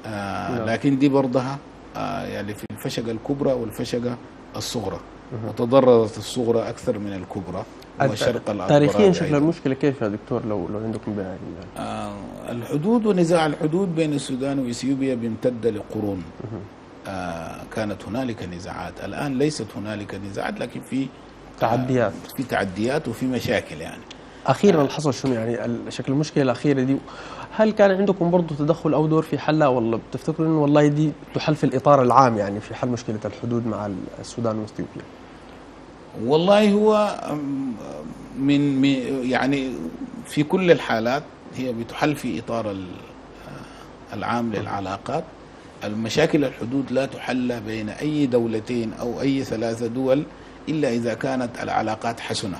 آه نعم. لكن دي برضها آه يعني في الفشقة الكبرى والفشقة الصغرى. وتضررت الصغرى أكثر من الكبرى. وشرق الأطبرة تاريخيا شكل أيضاً. المشكلة كيف يا دكتور لو لو عندكم بيان يعني. آه الحدود ونزاع الحدود بين السودان وإثيوبيا بيمتد لقرون. آه كانت هنالك نزاعات. الآن ليست هنالك نزاعات لكن في تعديات. في تعديات وفي مشاكل يعني. أخيرا اللي حصل شنو يعني؟ شكل المشكلة الأخيرة دي هل كان عندكم برضه تدخل أو دور في حلها ولا بتفتكروا انه والله دي تحل في الإطار العام يعني في حل مشكلة الحدود مع السودان واثيوبيا؟ والله هو من يعني في كل الحالات هي بتحل في إطار ال- العام للعلاقات. المشاكل الحدود لا تحل بين أي دولتين أو أي ثلاثة دول إلا إذا كانت العلاقات حسنة.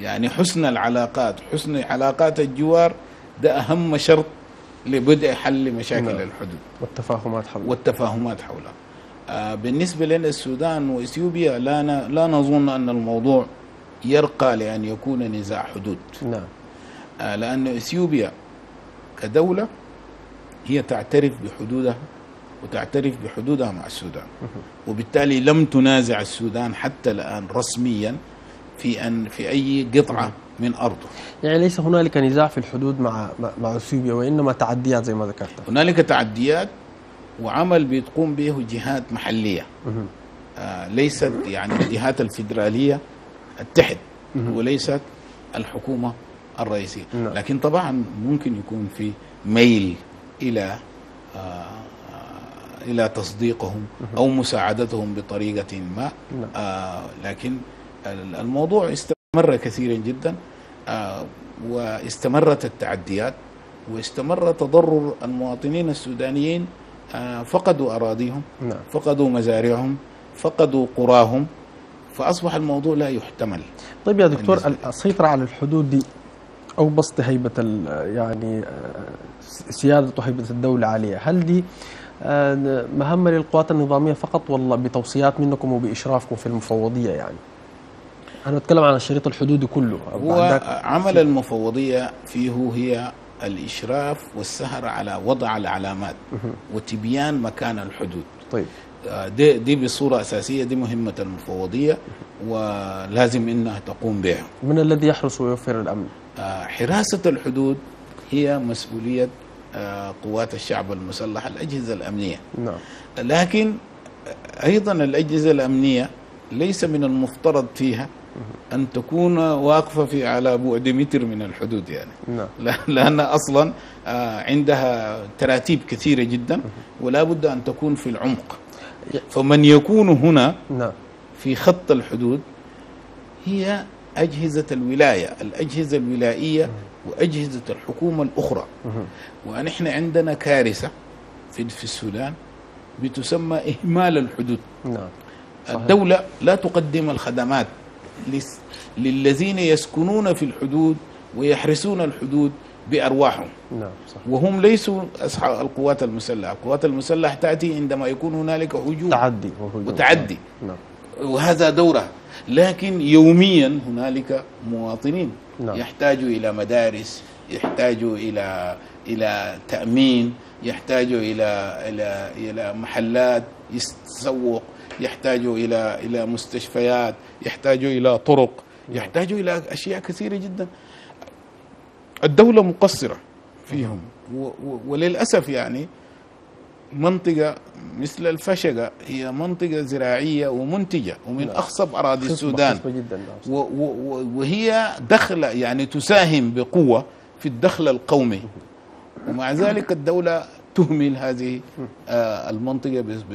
يعني حسن العلاقات حسن علاقات الجوار ده أهم شرط لبدء حل مشاكل نعم. الحدود. والتفاهمات حول والتفاهمات حولها آه، بالنسبة لنا السودان وإثيوبيا لا ن- لا نظن أن الموضوع يرقى لأن يكون نزاع حدود. نعم. آه، لأن إثيوبيا كدولة هي تعترف بحدودها وتعترف بحدودها مع السودان. وبالتالي لم تنازع السودان حتى الآن رسميا في أن في أي قطعة من أرضه يعني ليس هنالك نزاع في الحدود مع مع- إثيوبيا وإنما تعديات زي ما ذكرت هنالك تعديات وعمل بتقوم به جهات محلية. آه، ليست يعني الجهات الفيدرالية التحت. وليست الحكومة الرئيسية نعم. لكن طبعا ممكن يكون في ميل إلى آه، إلى تصديقهم أو مساعدتهم بطريقة ما نعم. آه، لكن ال- الموضوع استمر كثيرا جدا آه، واستمرت التعديات واستمر تضرر المواطنين السودانيين آه، فقدوا أراضيهم نعم. فقدوا مزارعهم فقدوا قراهم فأصبح الموضوع لا يحتمل. طيب يا دكتور السيطره على الحدود دي أو بسط هيبة ال- يعني آه، سياده وهيبه الدولة عليها. هل دي مهمة للقوات النظامية فقط ولا بتوصيات منكم وبإشرافكم في المفوضية يعني؟ أنا بتكلم عن الشريط الحدودي كله. هو بعدك- عمل المفوضية فيه هي الإشراف والسهر على وضع العلامات. وتبيان مكان الحدود. طيب. آه، دي, دي بصورة أساسية دي مهمة المفوضية ولازم إنها تقوم بها. من الذي يحرس ويوفر الأمن؟ آه، حراسة الحدود هي مسؤولية آه، قوات الشعب المسلح الأجهزة الأمنية. نعم. لكن أيضا الأجهزة الأمنية ليس من المفترض فيها أن تكون واقفة في على بعد متر من الحدود يعني. نعم. لا- لأن أصلا آه، عندها تراتيب كثيرة جدا ولا بد أن تكون في العمق. فمن يكون هنا نعم. في خط الحدود هي أجهزة الولاية الأجهزة الولائية وأجهزة الحكومة الأخرى. مهم. ونحن عندنا كارثة في في السودان بتسمى إهمال الحدود. نعم. صحيح. الدولة لا تقدم الخدمات. للذين يسكنون في الحدود ويحرسون الحدود بأرواحهم. نعم صح. وهم ليسوا أصحاب القوات المسلحة، القوات المسلحة تأتي عندما يكون هنالك هجوم. تعدي وهجوم. وتعدي. نعم. وهذا دورها لكن يوميا هنالك مواطنين. نعم. يحتاجوا إلى مدارس يحتاجوا إلى إلى تأمين يحتاجوا إلى إلى إلى محلات يتسوق يحتاجوا إلى إلى مستشفيات يحتاجوا إلى طرق يحتاجوا إلى أشياء كثيرة جدا. الدولة مقصرة فيهم. و- وللأسف يعني منطقة مثل الفشقة هي منطقة زراعية ومنتجة ومن نعم. أخصب أراضي خصبة- السودان. جدا. نعم. وهي دخل يعني تساهم بقوة في الدخل القومي. ومع ذلك الدولة تهمل هذه آه،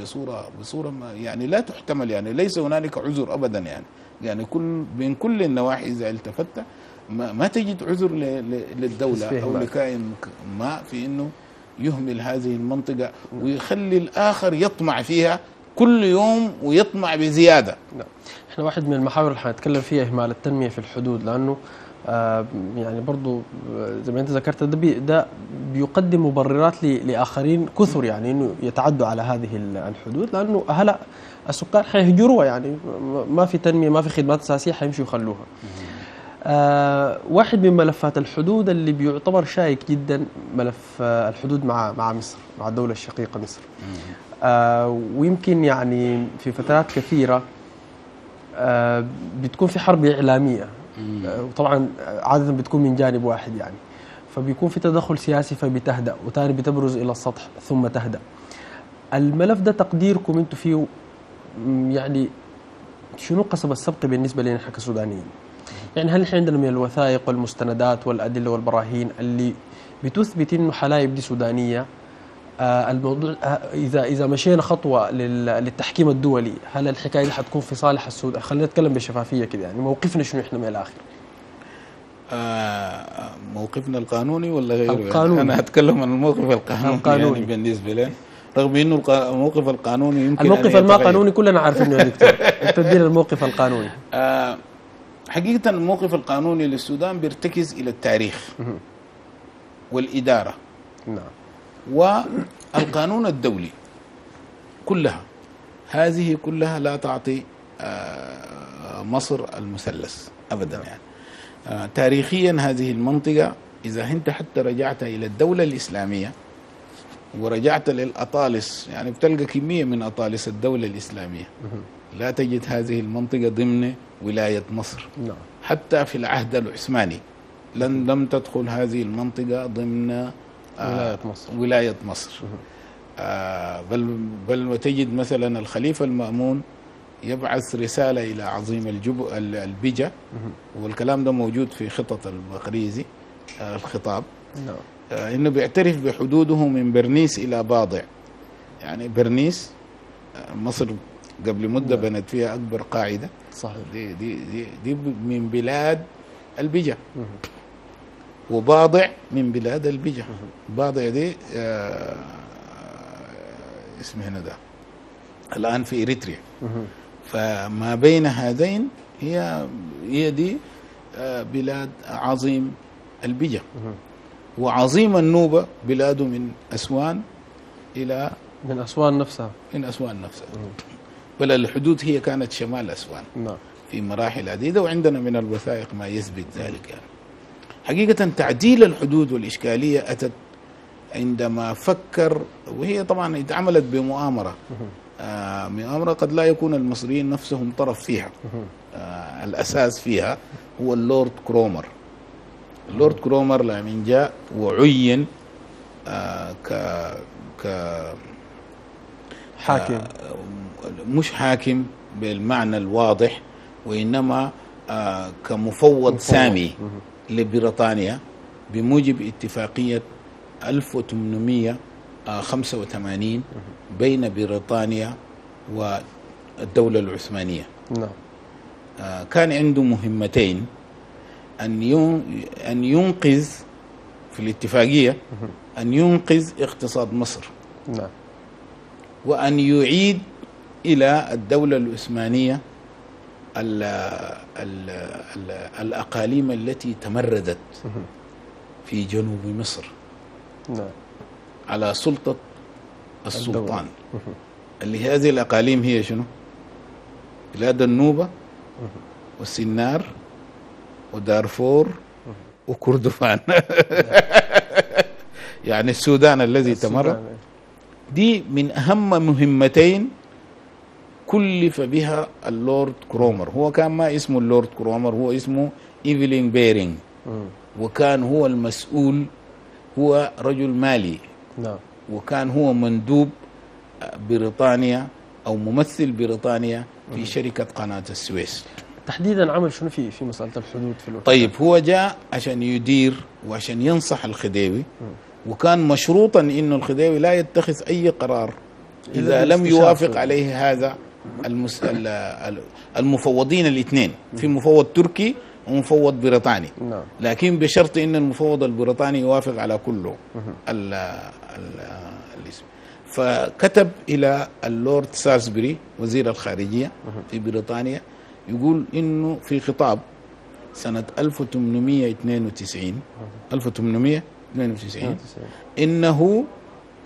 بصورة بصورة ما يعني لا تحتمل يعني ليس هنالك عذر أبدا يعني يعني كل من كل النواحي إذا التفت ما, ما تجد عذر ل- ل- للدولة فيه أو ما. لكائن ما في إنه يهمل هذه المنطقة ويخلي الآخر يطمع فيها كل يوم ويطمع بزيادة نعم. إحنا واحد من المحاور اللي حنتكلم فيها إهمال التنمية في الحدود لأنه يعني برضو آه، زي ما انت ذكرت ده, بي ده بيقدم مبررات لآخرين كثر يعني إنه يتعدوا على هذه ال- الحدود لأنه هلأ السكان حيهجروها يعني ما في تنمية ما في خدمات أساسية حيمشوا يخلوها. آه واحد من ملفات الحدود اللي بيعتبر شائك جدا ملف آه الحدود مع مع مصر مع الدولة الشقيقة مصر. آه ويمكن يعني في فترات كثيرة آه بتكون في حرب إعلامية آه وطبعا عادة بتكون من جانب واحد يعني. فبيكون في تدخل سياسي فبتهدأ وتاني بتبرز إلى السطح ثم تهدأ. الملف ده تقديركم أنتم فيه يعني شنو قصب السبق بالنسبة لنا إحنا كسودانيين؟ يعني هل إحنا عندنا من الوثائق والمستندات والأدلة والبراهين اللي بتثبت إنه حلايب دي سودانية؟ آه الموضوع آه اذا إذا مشينا خطوة لل- للتحكيم الدولي هل الحكاية دي حتكون في صالح السودان؟ خلينا نتكلم بشفافية كده يعني موقفنا شنو إحنا من الآخر؟ آه، موقفنا القانوني ولا غيره يعني القانوني. أنا أتكلم عن الموقف القانوني, القانوني. يعني بالنسبة لي رغم إنه الموقف القانوني يمكن الموقف الما. قانوني كلنا عارفينه يا دكتور أنت ادينا الموقف القانوني آه، حقيقة الموقف القانوني للسودان بيرتكز إلى التاريخ. والإدارة نعم والقانون الدولي كلها هذه كلها لا تعطي آه، مصر المثلث ابدا يعني. آه، تاريخيا هذه المنطقة إذا أنت حتى رجعت إلى الدولة الإسلامية ورجعت للأطالس يعني بتلقى كمية من أطالس الدولة الإسلامية. لا تجد هذه المنطقة ضمن ولاية مصر. نعم. حتى في العهد العثماني لن لم تدخل هذه المنطقة ضمن ولاية مصر. ولاية مصر. آه، بل بل وتجد مثلا الخليفة المأمون يبعث رسالة إلى عظيم الجب ال- البجة والكلام ده موجود في خطط المقريزي آه، الخطاب. نعم. آه، إنه بيعترف بحدوده من برنيس إلى باضع. يعني برنيس آه، مصر قبل مدة نعم. بنت فيها أكبر قاعدة. صحيح. دي دي دي, دي من بلاد البجة. وباضع من بلاد البجة باضع دي آه اسمه هنا ده الآن في إريتريا مهم. فما بين هذين هي هي دي آه بلاد عظيم البجة مهم. وعظيم النوبة بلاده من أسوان إلى من أسوان نفسها من أسوان نفسها. بل الحدود هي كانت شمال أسوان نعم في مراحل عديدة وعندنا من الوثائق ما يثبت ذلك يعني. حقيقة تعديل الحدود والإشكالية أتت عندما فكر وهي طبعا اتعملت بمؤامرة. آه مؤامرة قد لا يكون المصريين نفسهم طرف فيها. آه الأساس فيها هو اللورد كرومر اللورد كرومر لمن جاء وعين آه ك ك حاكم آه، مش حاكم بالمعنى الواضح وإنما آه، كمفوض مفوض. سامي. لبريطانيا بموجب اتفاقية 1885 بين بريطانيا والدولة العثمانية. نعم. آه، كان عنده مهمتين. أن أن ينقذ في الاتفاقية. أن ينقذ اقتصاد مصر. نعم. وأن يعيد إلى الدولة العثمانية ال ال ال الأقاليم التي تمردت. في جنوب مصر. نعم. على سلطة السلطان. اللي هذه الأقاليم هي شنو؟ بلاد النوبة والسنار ودارفور وكردفان. يعني السودان الذي تمرد. دي من أهم مهمتين كلف بها اللورد كرومر. هو كان ما اسمه اللورد كرومر هو اسمه إيفلين بيرينج. وكان هو المسؤول هو رجل مالي. نعم. وكان هو مندوب بريطانيا أو ممثل بريطانيا في شركة قناة السويس. تحديدا عمل شنو في في مسألة الحدود في الوقت طيب هو جاء عشان يدير وعشان ينصح الخديوي. وكان مشروطا إنه الخديوي لا يتخذ أي قرار. إذا لم يوافق. عليه هذا المس... ال- ال- المفوضين الاثنين. في مفوض تركي ومفوض بريطاني. نعم. لكن بشرط إن المفوض البريطاني يوافق على كله. ال ال الاسم. فكتب إلى اللورد سالسبري وزير الخارجية في بريطانيا يقول إنه في خطاب سنة 1892 1892 إنه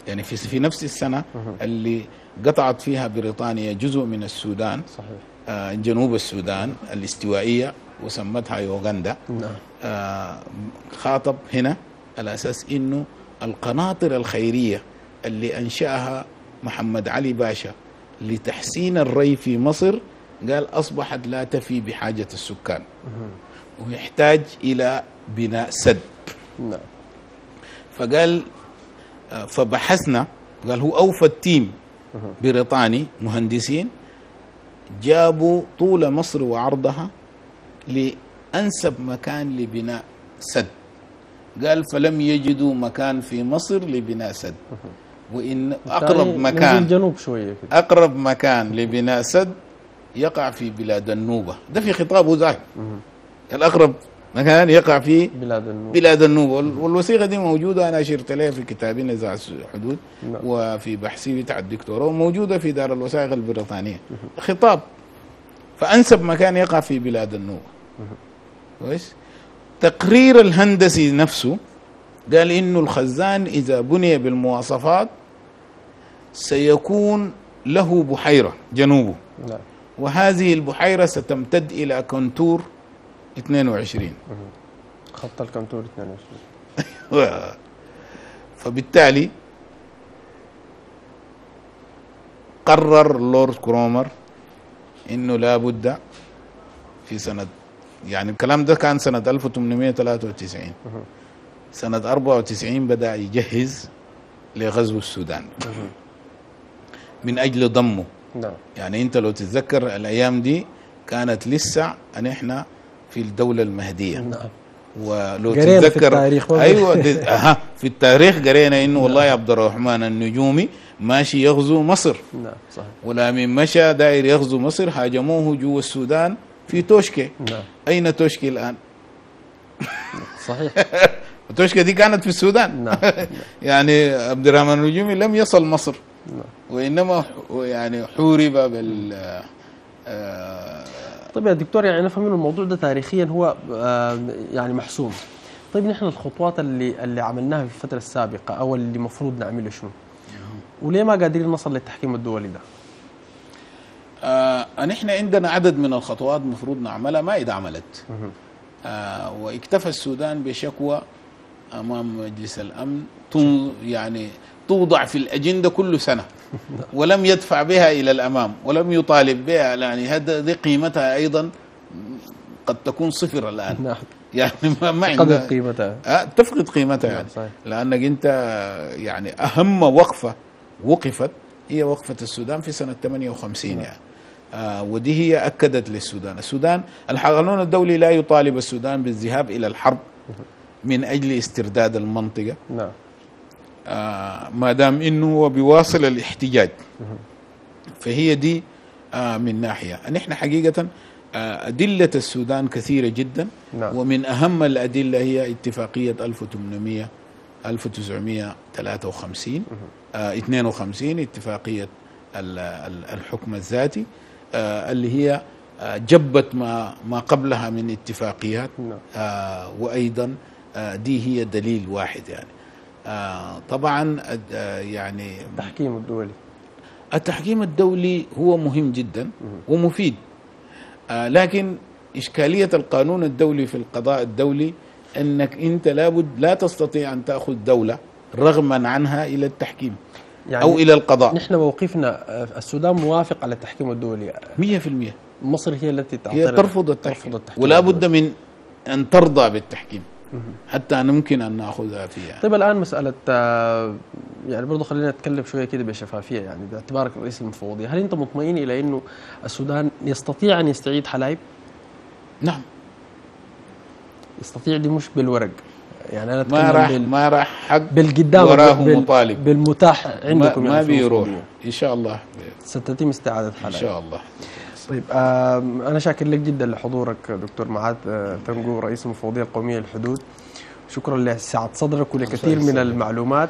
يعني في في نفس السنة اللي قطعت فيها بريطانيا جزء من السودان صحيح. آه، جنوب السودان الاستوائية وسمتها يوغندا. نعم. آه، خاطب هنا على أساس إنه القناطر الخيرية اللي أنشأها محمد علي باشا لتحسين الري في مصر قال أصبحت لا تفي بحاجة السكان. ويحتاج إلى بناء سد. نعم. فقال آه، فبحثنا قال هو أوفد team بريطاني مهندسين جابوا طول مصر وعرضها لأنسب مكان لبناء سد. قال فلم يجدوا مكان في مصر لبناء سد. أقرب بالتالي مكان جنوب شوية كده. أقرب مكان لبناء سد يقع في بلاد النوبة. ده في خطابه ذاك الأقرب مكان يقع في بلاد النوب. بلاد النوبة وال- والوثيقة دي موجودة أنا أشرت لها في كتابي نزاع الحدود نعم. وفي بحثي بتاع الدكتوراه وموجودة في دار الوثائق البريطانية. خطاب. فأنسب مكان يقع في بلاد النوبة كويس؟ تقرير الهندسي نفسه قال إنه الخزان إذا بني بالمواصفات سيكون له بحيرة جنوبه. نعم. وهذه البحيرة ستمتد إلى كونتور 22 خط الكنتور 22 و- فبالتالي قرر اللورد كرومر إنه لابد في سنة يعني الكلام ده كان سنة 1893 سنة 94 بدأ يجهز لغزو السودان. من أجل ضمه. نعم. يعني أنت لو تتذكر الأيام دي كانت لسه أن إحنا في الدولة المهدية. نعم. ولو قرينا في تتذكر التاريخ. أيوه أها في التاريخ قرينا إنه والله يا عبد الرحمن النجومي ماشي يغزو مصر. نعم صحيح. ولا من مشى داير يغزو مصر هاجموه جوا السودان في توشكي نعم. أين توشكي الآن؟ صحيح. توشكي دي كانت في السودان. نعم. يعني عبد الرحمن النجومي لم يصل مصر. نعم. وإنما يعني حورب بال آه، طيب يا دكتور يعني نفهم إنه الموضوع ده تاريخيا هو يعني محسوم. طيب نحن الخطوات اللي اللي عملناها في الفترة السابقة أو اللي المفروض نعمله شنو؟ وليه ما قادرين نصل للتحكيم الدولي ده؟ آه نحن عندنا عدد من الخطوات مفروض نعملها ما إذا عملت. آه واكتفى السودان بشكوى أمام مجلس الأمن تن- يعني توضع في الأجندة كل سنة. ولم يدفع بها إلى الأمام ولم يطالب بها يعني هذا دي قيمتها أيضا قد تكون صفر الآن. نعم. يعني ما, ما عندها قيمتها. آه تفقد قيمتها نعم، يعني صحيح. لأنك أنت يعني أهم وقفة وقفت هي وقفة السودان في سنة 58 يعني. آه ودي هي أكدت للسودان، السودان القانون الدولي لا يطالب السودان بالذهاب إلى الحرب من أجل استرداد المنطقة. نعم. آه ما دام إنه هو بيواصل الاحتجاج. فهي دي آه من ناحية. نحن حقيقة آه أدلة السودان كثيرة جدا. نعم. ومن أهم الأدلة هي اتفاقية 1800 1953 آه 52 اتفاقية ال- ال- الحكم الذاتي آه اللي هي آه جبت ما ما قبلها من اتفاقيات. نعم. آه وأيضا آه دي هي دليل واحد يعني. طبعا آه يعني التحكيم الدولي. التحكيم الدولي هو مهم جدا ومفيد. آه لكن إشكالية القانون الدولي في القضاء الدولي أنك أنت لابد لا تستطيع أن تأخذ دولة رغما عنها إلى التحكيم يعني أو إلى القضاء. نحن موقفنا آه، السودان موافق على التحكيم الدولي. 100% مصر هي التي هي ترفض التحكيم, ترفض التحكيم ولا. بد من أن ترضى بالتحكيم. حتى أنا ممكن أن نأخذها فيها. طيب الآن مسألة آه، يعني برضه خلينا نتكلم شوية كده بشفافية يعني باعتبارك رئيس المفوضيه هل أنت مطمئن إلى أنه السودان يستطيع أن يستعيد حلايب؟ نعم. يستطيع دي مش بالورق. يعني أنا ما راح بال... ما راح حق بالقدام وراه بال... مطالب. بالمتاح ما, عندكم ما يعني في بيروح. المفوضية. إن شاء الله. ستتم استعادة إن حلايب شاء الله. طيب أنا شاكر لك جدا لحضورك دكتور معاذ آه، تنقو رئيس المفوضية القومية للحدود شكرا لسعة صدرك ولكثير من. المعلومات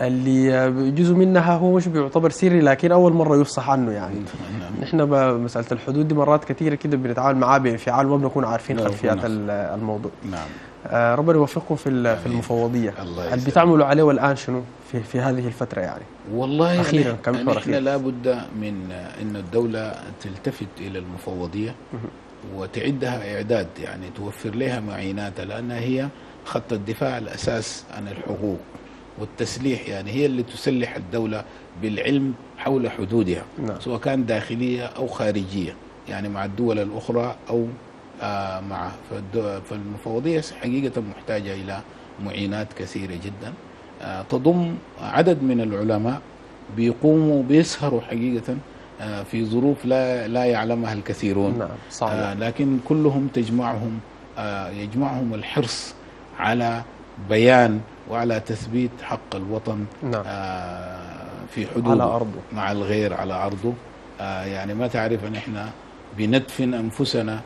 اللي آه، جزء منها هو مش بيعتبر سري لكن أول مرة يفصح عنه يعني نعم. نحن مسألة الحدود دي مرات كثيره كده بنتعامل معاه بانفعال وما بنكون عارفين خلفيات نعم. ال- الموضوع نعم ربنا يوفقكم في في. المفوضية الله اللي. بتعملوا عليه الان شنو في في هذه الفترة يعني والله أخيراً، نحن- كمحور نحن أخير. لابد من إن الدولة تلتفت إلى المفوضية وتعدها إعداد يعني توفر لها معيناتها لأنها هي خط الدفاع الأساس عن الحقوق والتسليح يعني هي اللي تسلح الدولة بالعلم حول حدودها نعم. سواء كان داخلية أو خارجية يعني مع الدول الأخرى أو آه مع فالد- فالمفوضية حقيقة محتاجة إلى معينات كثيرة جدا. آه تضم عدد من العلماء بيقوموا بيسهروا حقيقة آه في ظروف لا لا يعلمها الكثيرون. نعم آه لكن كلهم تجمعهم يجمعهم الحرص على بيان وعلى تثبيت حق الوطن نعم. في حدوده على أرضه. مع الغير على عرضه آه يعني ما تعرف ان إحنا بندفن أنفسنا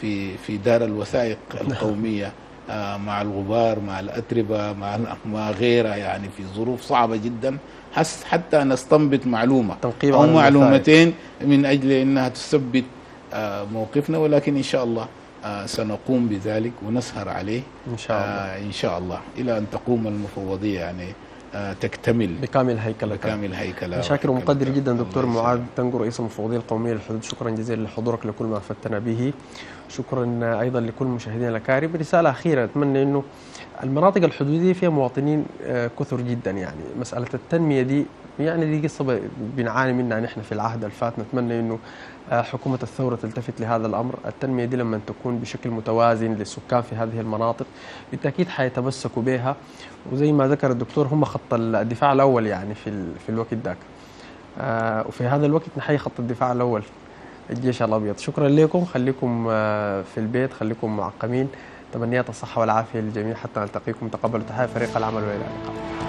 في في دار الوثائق القومية آه مع الغبار مع الأتربة مع مع غيرها يعني في ظروف صعبة جدا. حس حتى نستنبط معلومة. أو. معلومتين من أجل إنها تثبت آه موقفنا. ولكن إن شاء الله آه سنقوم بذلك ونسهر عليه. إن شاء الله. إن شاء الله. إلى أن تقوم المفوضية يعني تكتمل. بكامل هيكلة بكامل هيكلة شاكر. ومقدر جدا دكتور معاذ. تنقو رئيس المفوضية القومية للحدود. شكرا جزيلا لحضورك لكل ما أفدتنا به. شكرا أيضا لكل مشاهدينا الأكارم. رسالة أخيرة أتمنى إنه المناطق الحدودية فيها مواطنين آه، كثر جدا يعني. مسألة التنمية دي يعني دي قصة بنعاني منها نحن في العهد الفات. نتمنى إنه آه، حكومة الثورة تلتفت لهذا الأمر. التنمية دي لما تكون بشكل متوازن للسكان في هذه المناطق بالتأكيد حيتمسكوا بها. وزي ما ذكر الدكتور هم خط الدفاع الأول يعني في في الوقت ذاك. آه، وفي هذا الوقت نحيي خط الدفاع الأول. الجيش الأبيض. شكرا لكم. خليكم آه، في البيت خليكم معقمين. تمنيات الصحة والعافية للجميع. حتى نلتقيكم. تقبلوا تحية فريق العمل وإلى اللقاء.